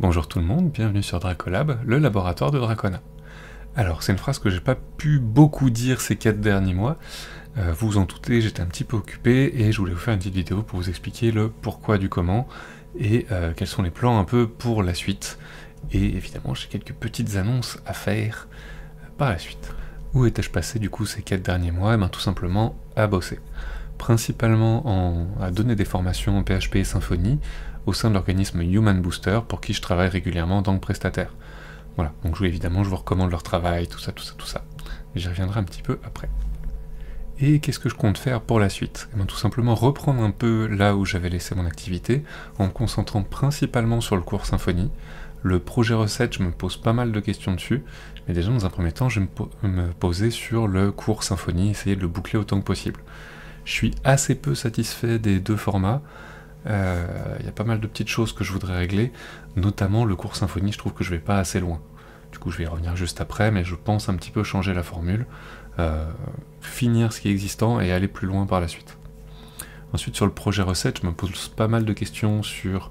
Bonjour tout le monde, bienvenue sur Dracolab, le laboratoire de Dracona. Alors c'est une phrase que j'ai pas pu beaucoup dire ces 4 derniers mois, euh, vous vous en doutez, j'étais un petit peu occupé et je voulais vous faire une petite vidéo pour vous expliquer le pourquoi du comment et euh, quels sont les plans un peu pour la suite. Et évidemment j'ai quelques petites annonces à faire euh, par la suite. Où étais-je passé du coup ces 4 derniers mois? Eh bien tout simplement à bosser principalement en, à donner des formations en PHP et Symfony au sein de l'organisme Human Booster pour qui je travaille régulièrement en tant prestataire. Voilà, donc je, évidemment je vous recommande leur travail, tout ça, tout ça, tout ça. J'y reviendrai un petit peu après. Et qu'est-ce que je compte faire pour la suite? Eh Tout simplement reprendre un peu là où j'avais laissé mon activité, en me concentrant principalement sur le cours Symfony. Le projet recette, je me pose pas mal de questions dessus, mais déjà dans un premier temps, je vais me poser sur le cours Symfony, essayer de le boucler autant que possible. Je suis assez peu satisfait des deux formats. Il euh, y a pas mal de petites choses que je voudrais régler, notamment le cours symphonie, je trouve que je vais pas assez loin. Du coup, je vais y revenir juste après, mais je pense un petit peu changer la formule, euh, finir ce qui est existant et aller plus loin par la suite. Ensuite, sur le projet recette, je me pose pas mal de questions sur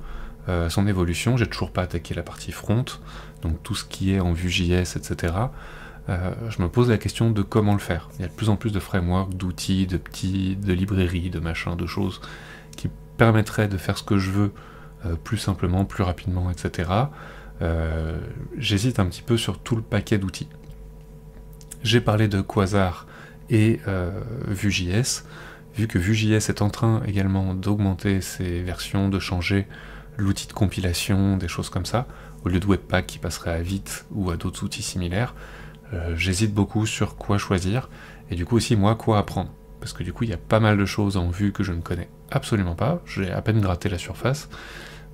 euh, son évolution. J'ai toujours pas attaqué la partie front, donc tout ce qui est en Vue.js, etc. Je me pose la question de comment le faire. Il y a de plus en plus de frameworks, d'outils, de petits, de librairies, de machins, de choses qui permettraient de faire ce que je veux euh, plus simplement, plus rapidement, etc. Euh, j'hésite un petit peu sur tout le paquet d'outils. J'ai parlé de Quasar et Vue.js. Vu que Vue.js est en train également d'augmenter ses versions, de changer l'outil de compilation, des choses comme ça, au lieu de Webpack qui passerait à Vite ou à d'autres outils similaires, euh, j'hésite beaucoup sur quoi choisir, et du coup aussi moi quoi apprendre. Parce que du coup il y a pas mal de choses en vue que je ne connais absolument pas, j'ai à peine gratté la surface,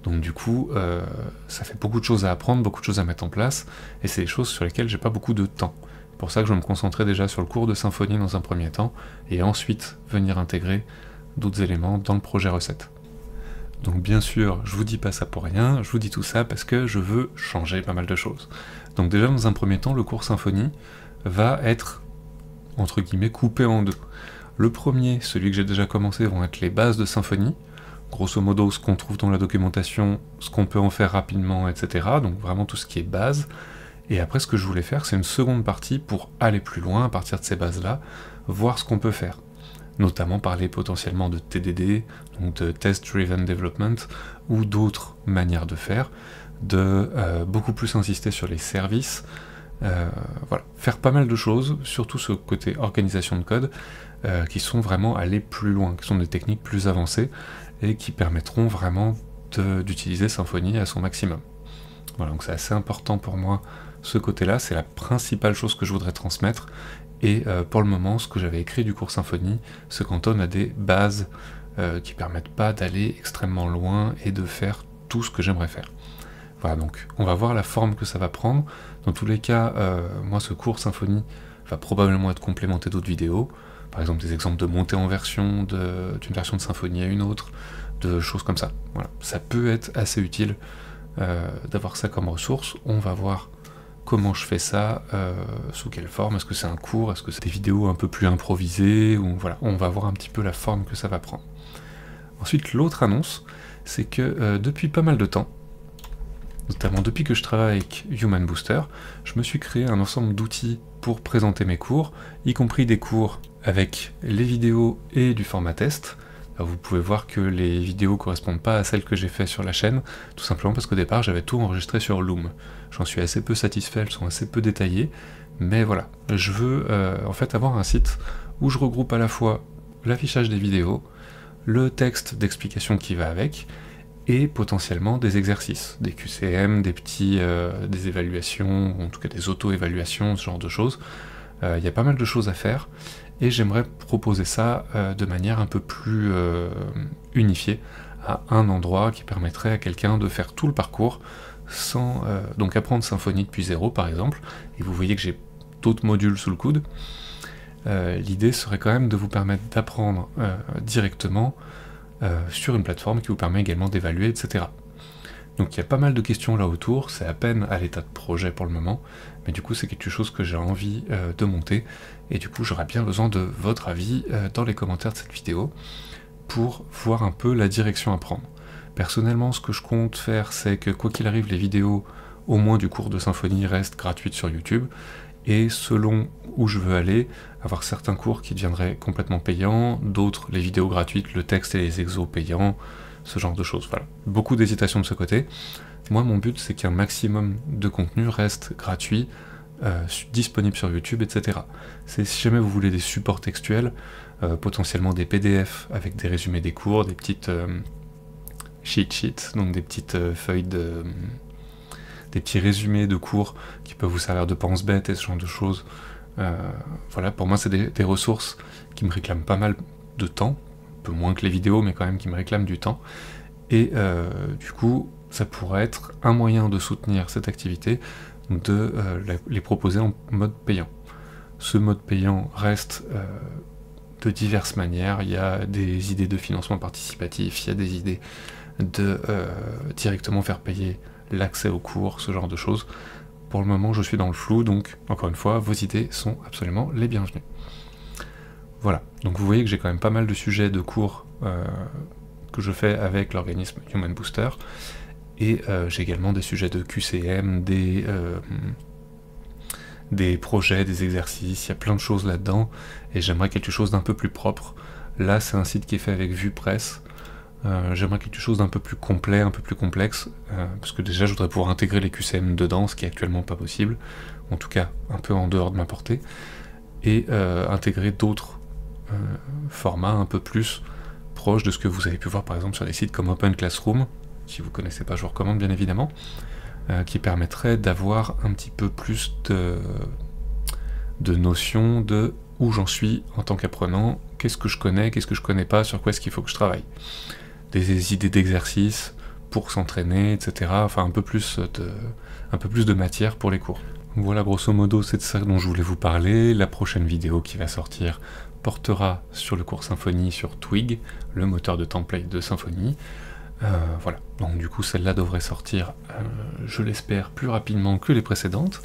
donc du coup euh, ça fait beaucoup de choses à apprendre, beaucoup de choses à mettre en place, et c'est des choses sur lesquelles j'ai pas beaucoup de temps. C'est pour ça que je vais me concentrer déjà sur le cours de symphonie dans un premier temps, et ensuite venir intégrer d'autres éléments dans le projet recette. Donc bien sûr, je vous dis pas ça pour rien, je vous dis tout ça parce que je veux changer pas mal de choses. Donc déjà dans un premier temps, le cours symphonie va être entre guillemets coupé en deux. Le premier, celui que j'ai déjà commencé, vont être les bases de symphonie, grosso modo ce qu'on trouve dans la documentation, ce qu'on peut en faire rapidement, etc. Donc vraiment tout ce qui est base. Et après ce que je voulais faire, c'est une seconde partie pour aller plus loin à partir de ces bases-là, voir ce qu'on peut faire notamment parler potentiellement de TDD, donc de Test Driven Development, ou d'autres manières de faire, de euh, beaucoup plus insister sur les services, euh, voilà, faire pas mal de choses, surtout ce côté organisation de code, euh, qui sont vraiment aller plus loin, qui sont des techniques plus avancées, et qui permettront vraiment d'utiliser Symfony à son maximum. Voilà, donc c'est assez important pour moi ce côté-là, c'est la principale chose que je voudrais transmettre, et euh, pour le moment, ce que j'avais écrit du cours Symphonie se cantonne à des bases qui permettent pas d'aller extrêmement loin et de faire tout ce que j'aimerais faire. Voilà, donc on va voir la forme que ça va prendre. Dans tous les cas, euh, moi ce cours Symphonie va probablement être complémenté d'autres vidéos. Par exemple des exemples de montée en version d'une version de Symphonie à une autre, de choses comme ça. Voilà, ça peut être assez utile d'avoir ça comme ressource. On va voir comment je fais ça, euh, sous quelle forme, est-ce que c'est un cours, est-ce que c'est des vidéos un peu plus improvisées, ou voilà, on va voir un petit peu la forme que ça va prendre. Ensuite, l'autre annonce, c'est que euh, depuis pas mal de temps, notamment depuis que je travaille avec Human Booster, je me suis créé un ensemble d'outils pour présenter mes cours, y compris des cours avec les vidéos et du format test, vous pouvez voir que les vidéos correspondent pas à celles que j'ai fait sur la chaîne, tout simplement parce qu'au départ j'avais tout enregistré sur Loom. J'en suis assez peu satisfait, elles sont assez peu détaillées, mais voilà, je veux euh, en fait avoir un site où je regroupe à la fois l'affichage des vidéos, le texte d'explication qui va avec, et potentiellement des exercices, des QCM, des petits, euh, des évaluations, en tout cas des auto-évaluations, ce genre de choses. Euh, il y a pas mal de choses à faire, et j'aimerais proposer ça euh, de manière un peu plus unifiée à un endroit qui permettrait à quelqu'un de faire tout le parcours sans donc apprendre Symfony depuis zéro par exemple, et vous voyez que j'ai d'autres modules sous le coude. L'idée serait quand même de vous permettre d'apprendre directement sur une plateforme qui vous permet également d'évaluer, etc. Donc il y a pas mal de questions là autour, c'est à peine à l'état de projet pour le moment, mais du coup c'est quelque chose que j'ai envie euh, de monter, et du coup j'aurais bien besoin de votre avis euh, dans les commentaires de cette vidéo pour voir un peu la direction à prendre. Personnellement, ce que je compte faire, c'est que quoi qu'il arrive, les vidéos, au moins du cours de symphonie, restent gratuites sur YouTube, et selon où je veux aller, avoir certains cours qui deviendraient complètement payants, d'autres les vidéos gratuites, le texte et les exos payants, ce genre de choses. Voilà. Beaucoup d'hésitation de ce côté. Moi, mon but, c'est qu'un maximum de contenu reste gratuit, euh, disponible sur YouTube, etc. C'est si jamais vous voulez des supports textuels, euh, potentiellement des PDF avec des résumés des cours, des petites euh, cheat sheets, donc des petites feuilles de des petits résumés de cours qui peuvent vous servir de pense-bête et ce genre de choses. voilà, pour moi, c'est des, ressources qui me réclament pas mal de temps, un peu moins que les vidéos, mais quand même qui me réclament du temps. Et du coup, ça pourrait être un moyen de soutenir cette activité, de euh, les proposer en mode payant. Ce mode payant reste euh, de diverses manières. Il y a des idées de financement participatif, il y a des idées de euh, directement faire payer l'accès aux cours, ce genre de choses. Pour le moment, je suis dans le flou, donc encore une fois, vos idées sont absolument les bienvenues. Voilà, donc vous voyez que j'ai quand même pas mal de sujets de cours que je fais avec l'organisme Human Booster. Et euh, j'ai également des sujets de QCM, des, euh, des projets, des exercices, il y a plein de choses là-dedans, et j'aimerais quelque chose d'un peu plus propre. Là, c'est un site qui est fait avec VuePress. Euh, j'aimerais quelque chose d'un peu plus complet, un peu plus complexe, parce que déjà je voudrais pouvoir intégrer les QCM dedans, ce qui est actuellement pas possible, en tout cas un peu en dehors de ma portée, et intégrer d'autres formats un peu plus proches de ce que vous avez pu voir par exemple sur des sites comme Open Classroom, si vous connaissez pas, je vous recommande bien évidemment, euh, qui permettrait d'avoir un petit peu plus de, de notions de où j'en suis en tant qu'apprenant, qu'est-ce que je connais, qu'est-ce que je connais pas, sur quoi est-ce qu'il faut que je travaille. Des, idées d'exercice pour s'entraîner, etc. Enfin un peu plus de, un peu plus de matière pour les cours. Voilà grosso modo c'est de ça dont je voulais vous parler. La prochaine vidéo qui va sortir portera sur le cours Symfony sur Twig, le moteur de template de Symfony. Euh, voilà, donc du coup celle-là devrait sortir, euh, je l'espère, plus rapidement que les précédentes.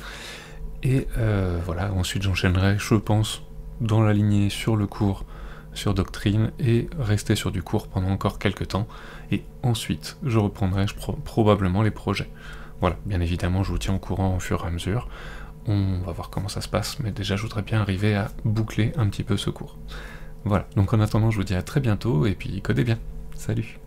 Et euh, voilà, ensuite j'enchaînerai, je pense, dans la lignée sur le cours sur Doctrine et rester sur du cours pendant encore quelques temps. Et ensuite, je reprendrai probablement les projets. Voilà, bien évidemment, je vous tiens au courant au fur et à mesure. On va voir comment ça se passe, mais déjà, je voudrais bien arriver à boucler un petit peu ce cours. Voilà, donc en attendant, je vous dis à très bientôt et puis codez bien. Salut